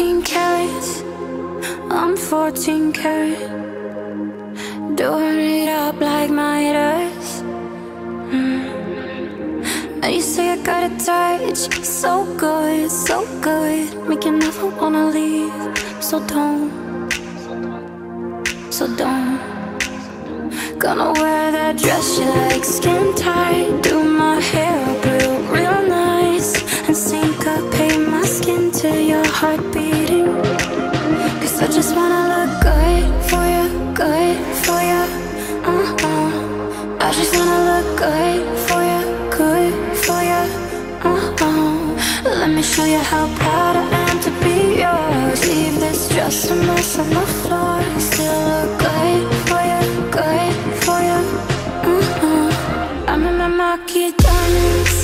14 carats. I'm 14 carat. Doing it up like Midas. Mm. And you say I got a touch, so good, so good. Make you never wanna leave. So don't, so don't. Gonna wear that dress you like, skin tight. Do my hair up real, nice. And syncopate my skin to your heart wanna look good for you, good for you. Uh uh. I just wanna look good for you, good for you. Uh uh. Let me show you how proud I am to be yours. Leave this dress a mess on the floor. I still look good for you, good for you. Uh uh. I'm in my marquee diamonds.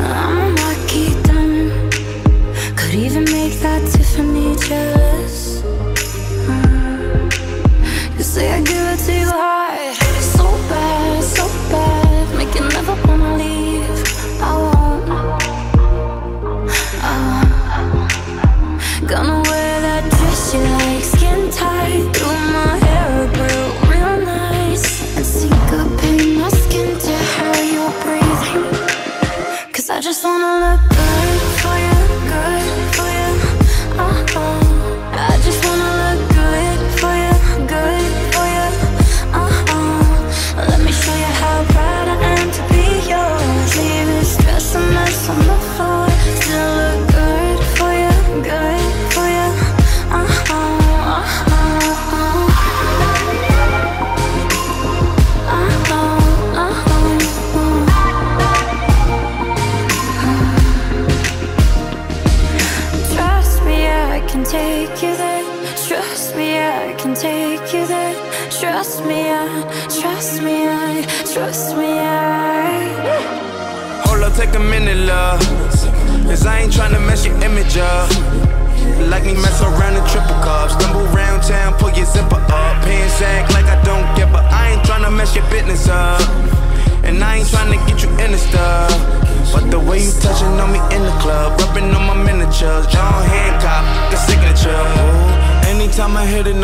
I'm a marquee diamond. Could even make that Tiffany jealous. So bad, so bad, make you never wanna leave. I won't, I won't. Gonna wear that dress you like, skin tight, do my hair up real, nice, and syncopate my skin to how you're breathing. Cause I just wanna look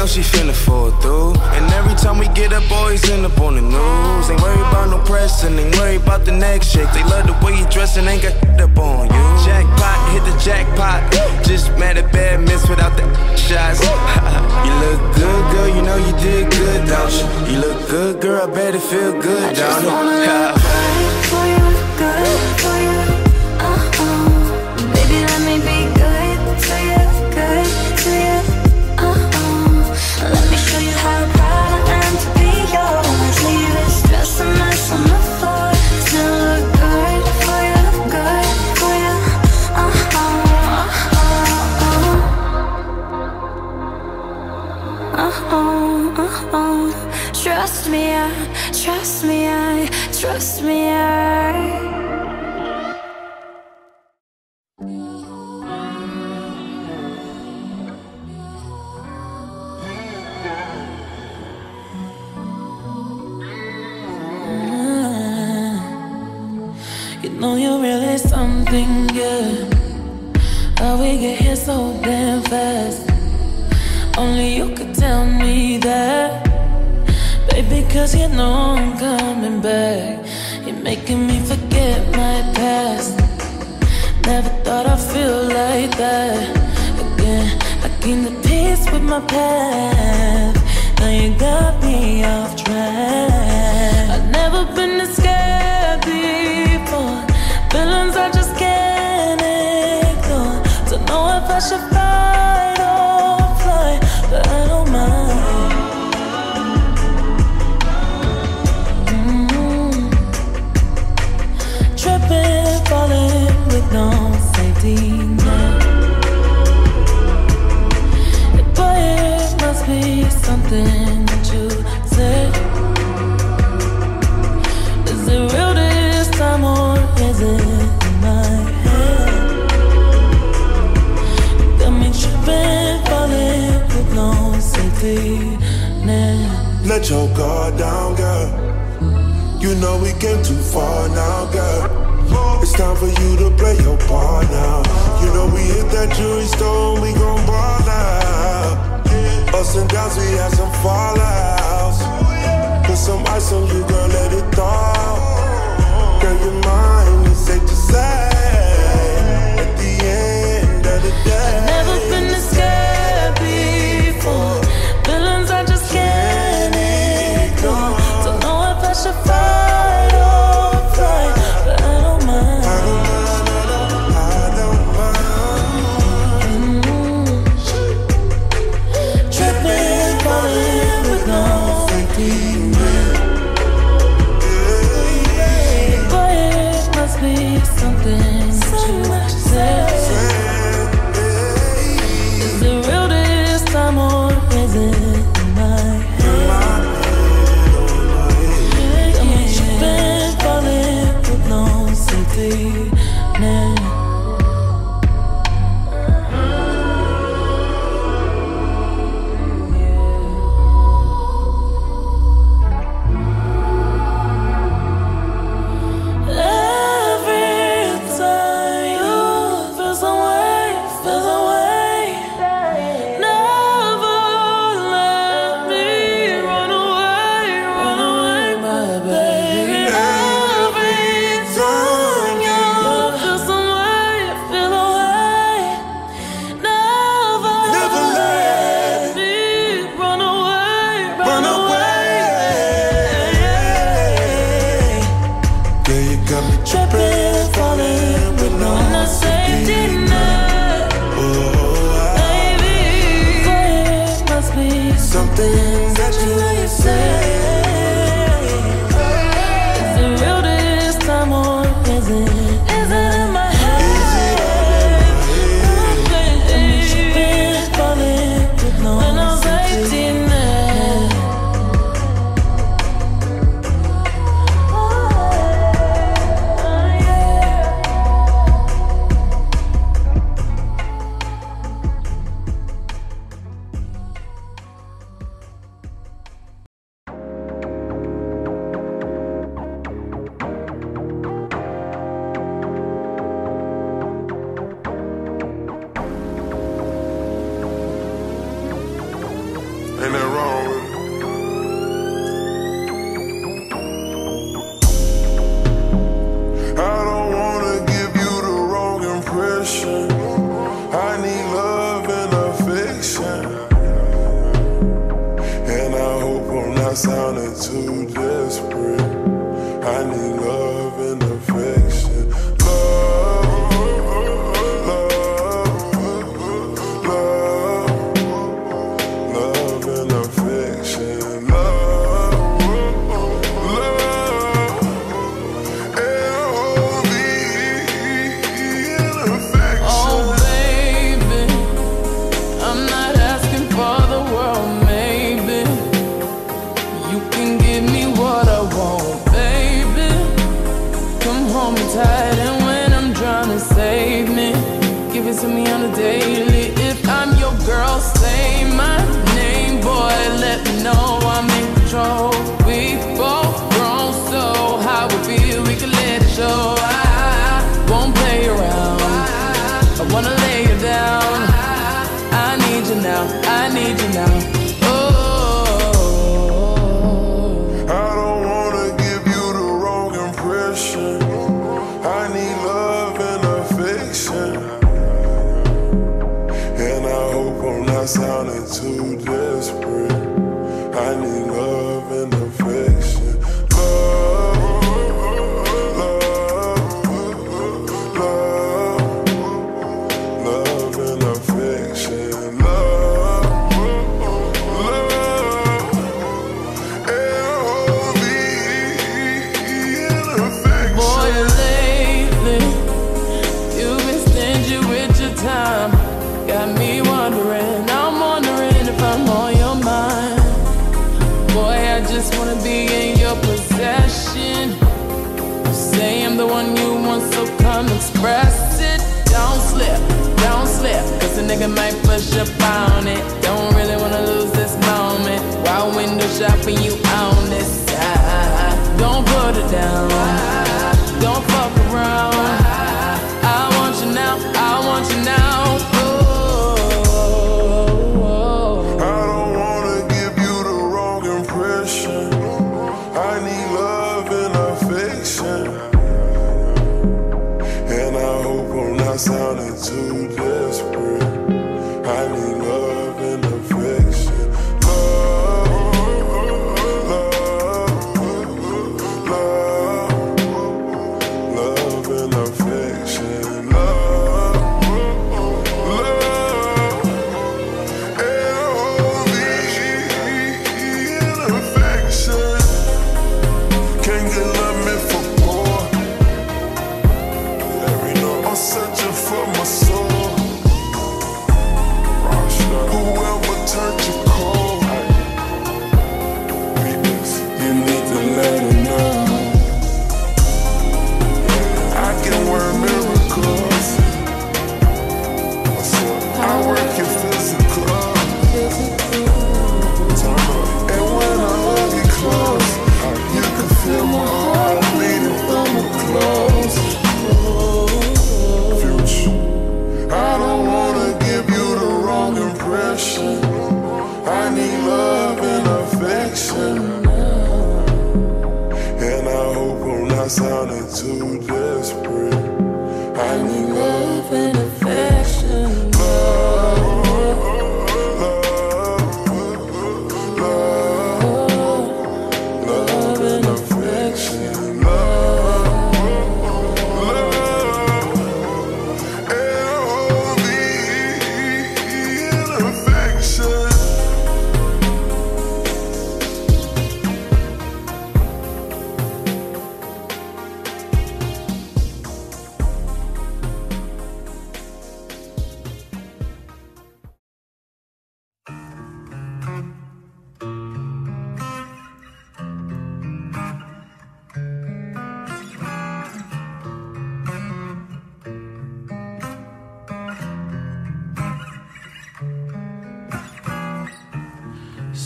know she finna fall through. And every time we get up, boys end up on the news. Ain't worried about no press and ain't worried about the next chick. They love the way you dress and ain't got up on you. If let your guard down, girl. You know we came too far now, girl. It's time for you to play your part now. You know we hit that jewelry stone, we gon' ball out. Us and downs, we had some fallouts. Put some ice on you, girl, let it thaw. Girl, your mind is safe to say. At the end of the day, I've never been nigga might push up on it. Don't really wanna lose this moment. While window shopping, you own this. Don't put it down.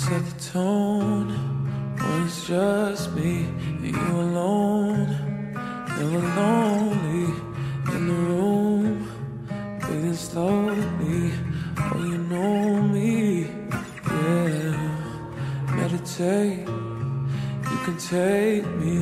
set the tone when it's just me and you alone. Never lonely in the room, breathing slowly. Oh, you know me, yeah. Meditate, you can take me.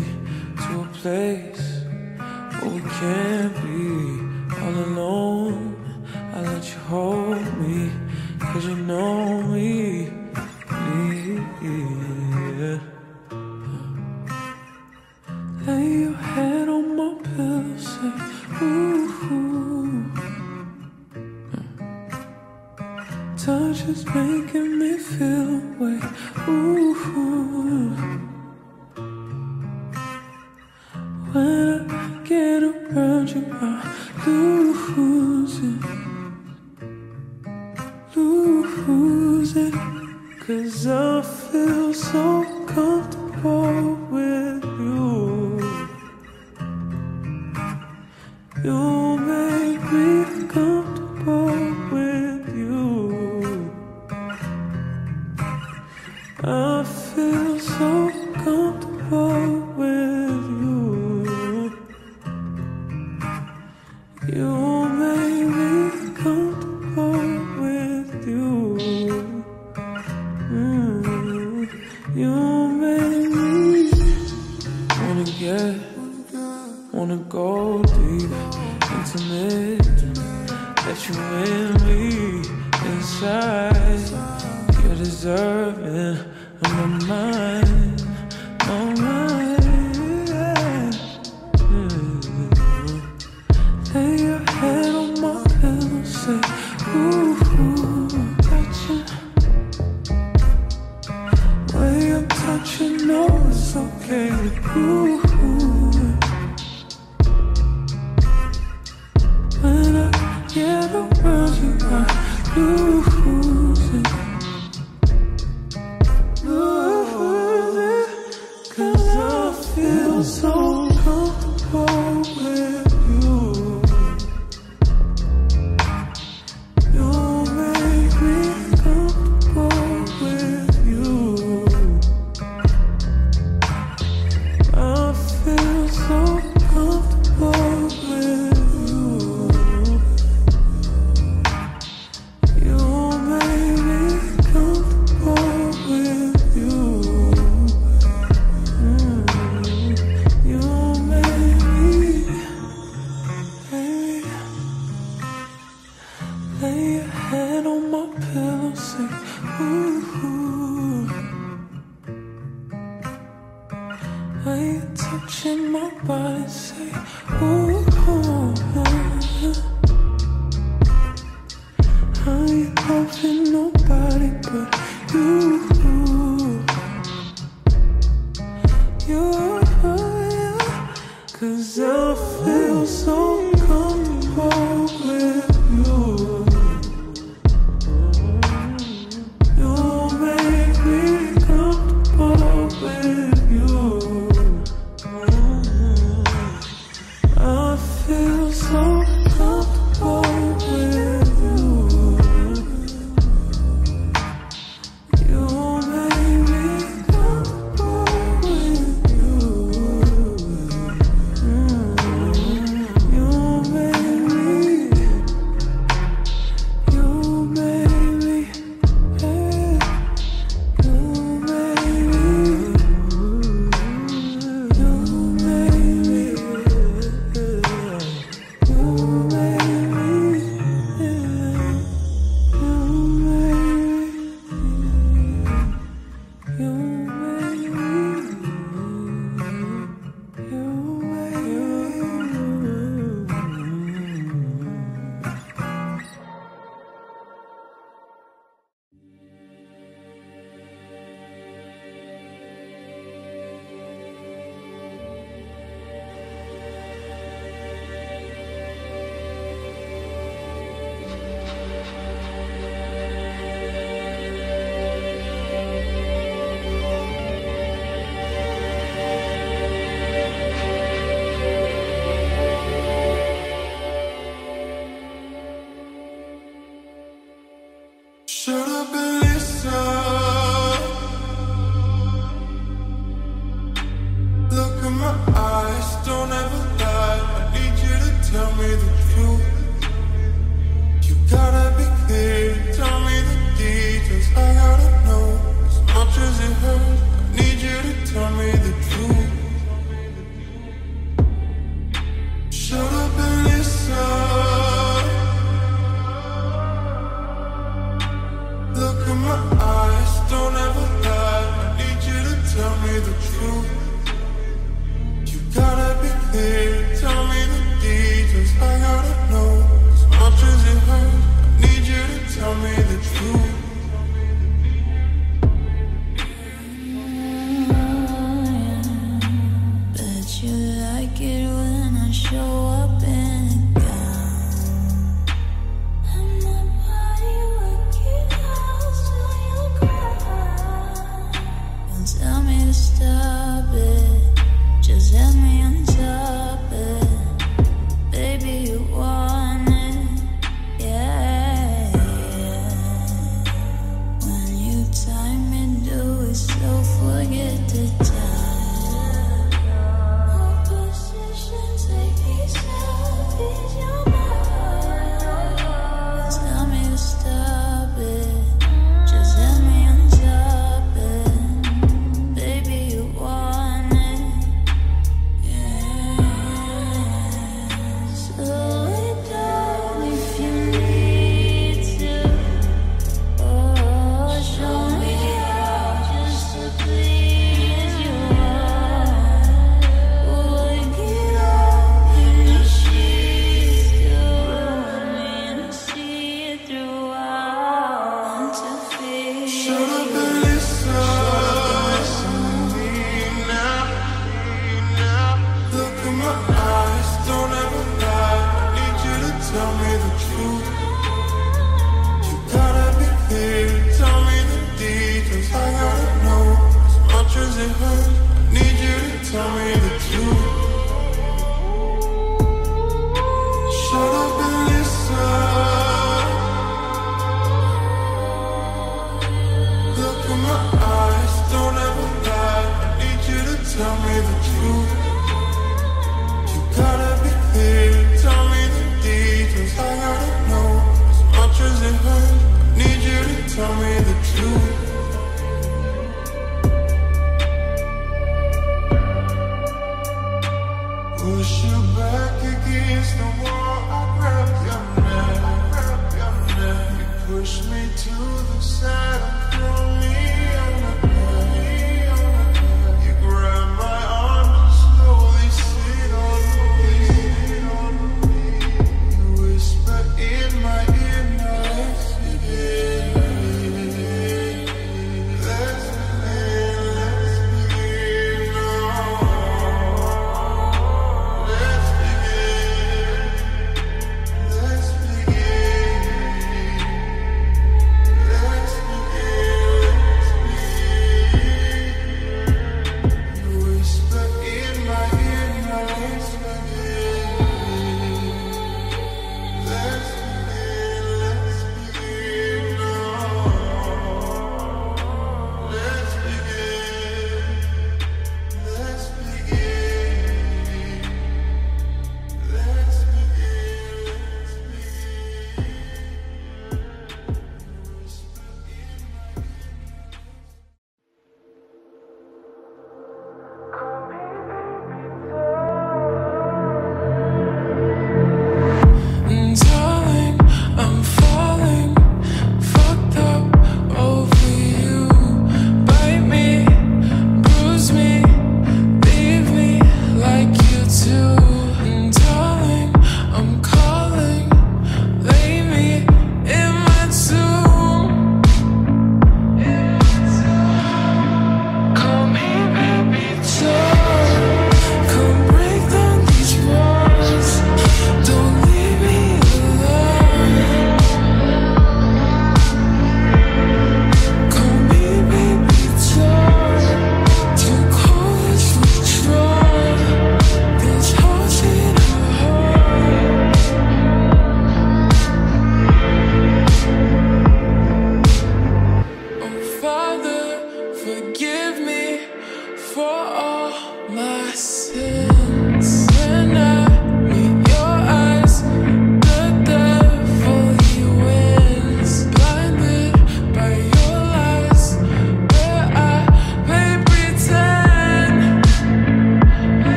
I feel so comfortable.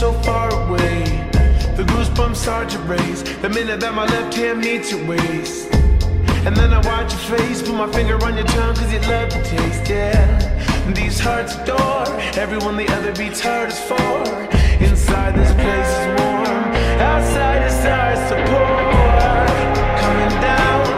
so far away. The goosebumps start to raise The minute that my left hand meets your waist. And then I watch your face. Put my finger on your tongue Cause you love the taste, yeah. And These hearts adore Everyone the other beats hard as for. Inside this place is warm. Outside is ours to pour Coming down.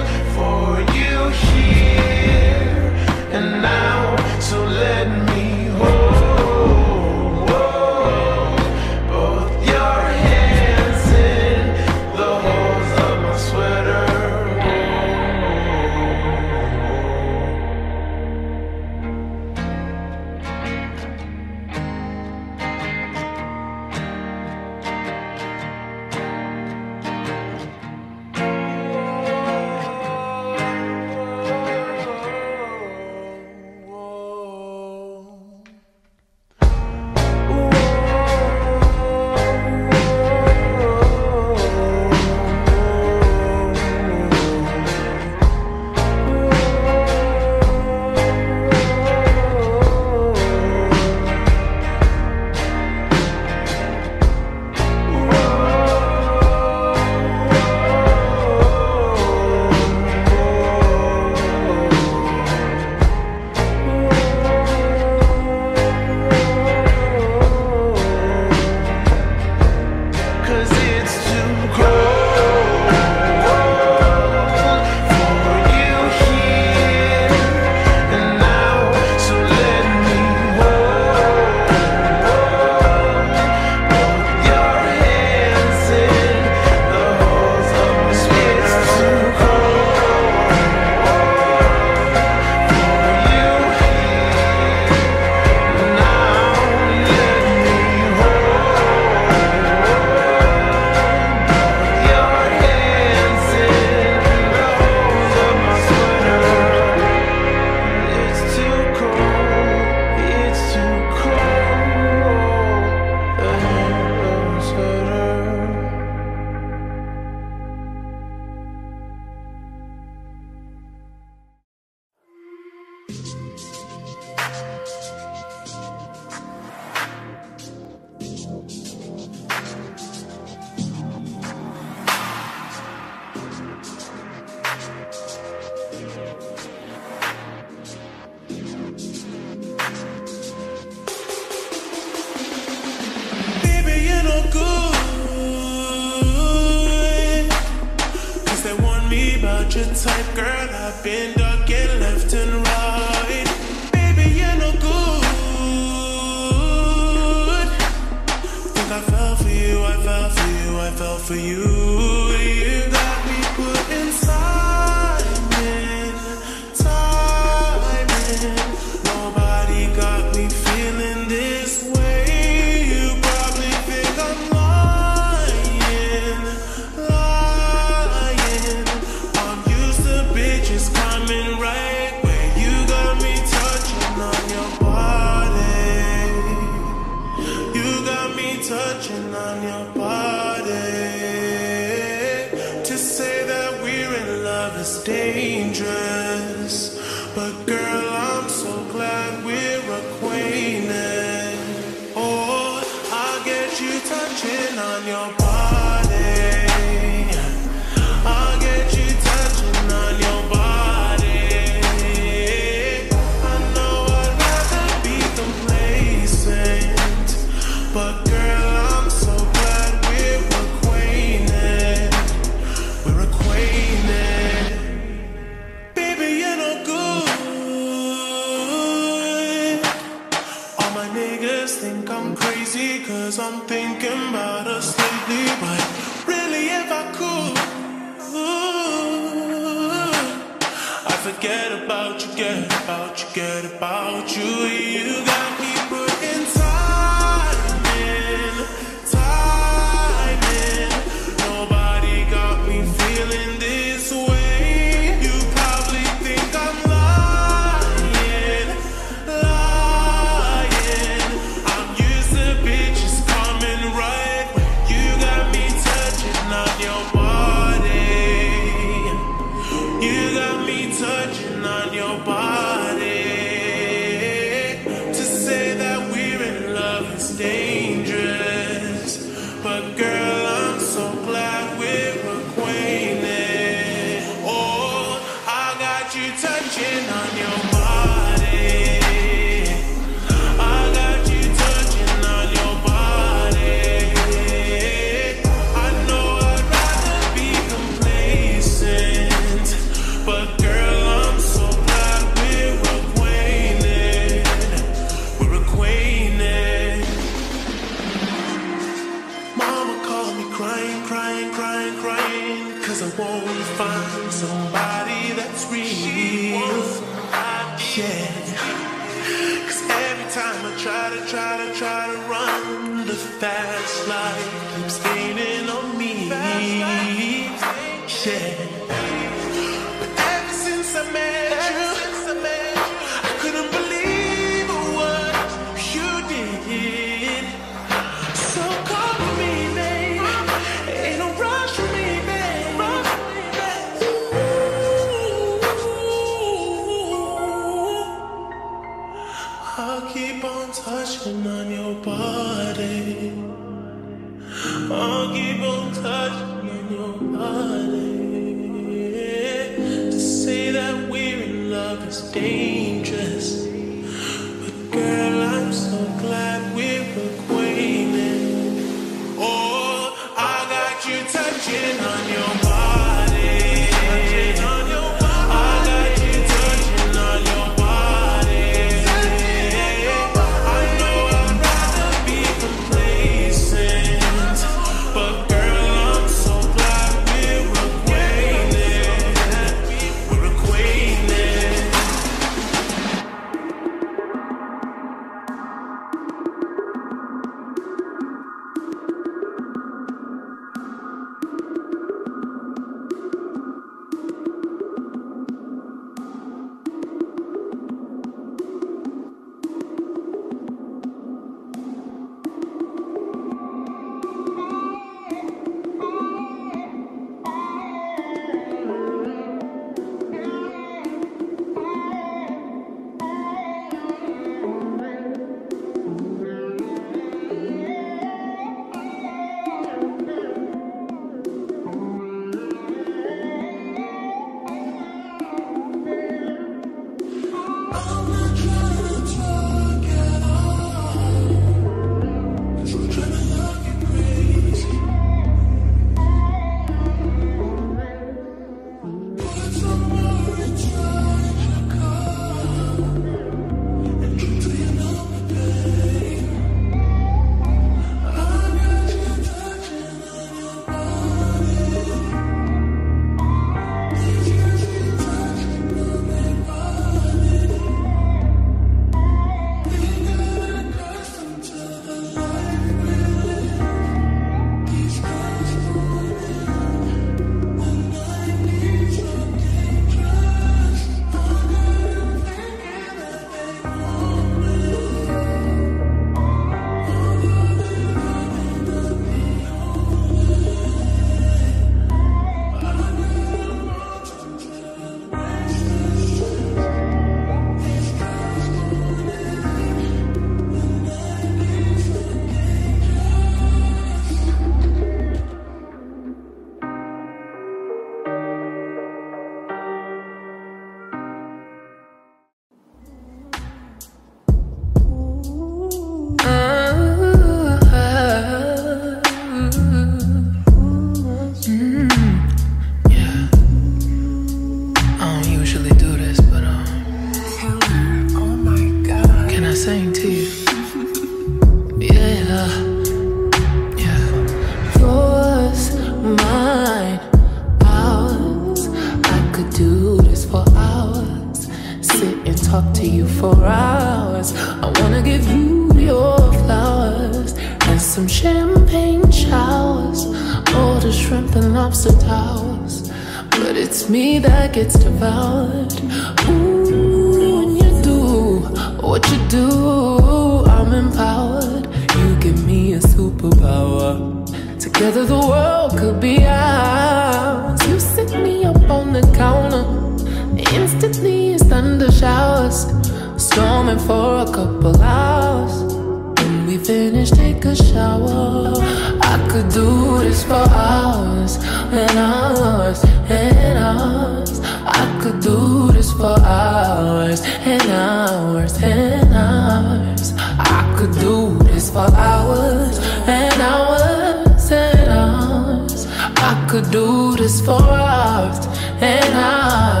For hours and hours and hours. I could do this for hours and hours and hours. I could do this for hours and hours and hours. I could do this for hours and hours.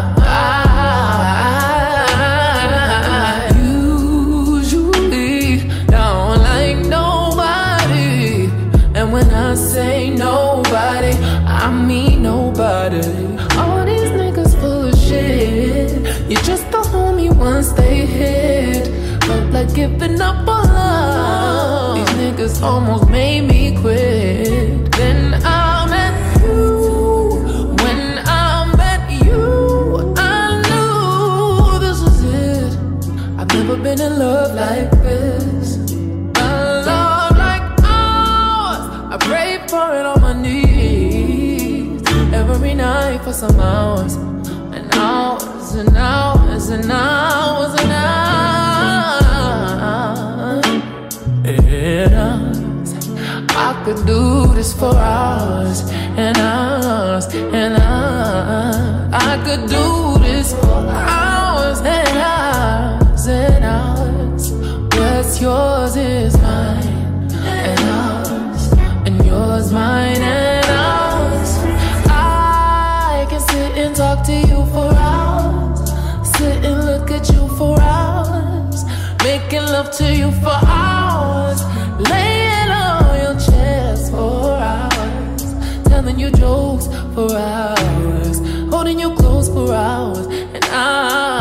Giving up on love. These niggas almost made me quit. Then I met you. When I met you, I knew this was it. I've never been in love like this. A love like ours. I pray for it on my knees every night for some hours and hours and hours and hours and hours. Could do this for hours and hours and hours. I could do this for hours and hours and hours. What's yours is mine and ours, and yours mine and ours. I can sit and talk to you for hours, sit and look at you for hours, making love to you for hours, for hours, holding you close for hours, and I.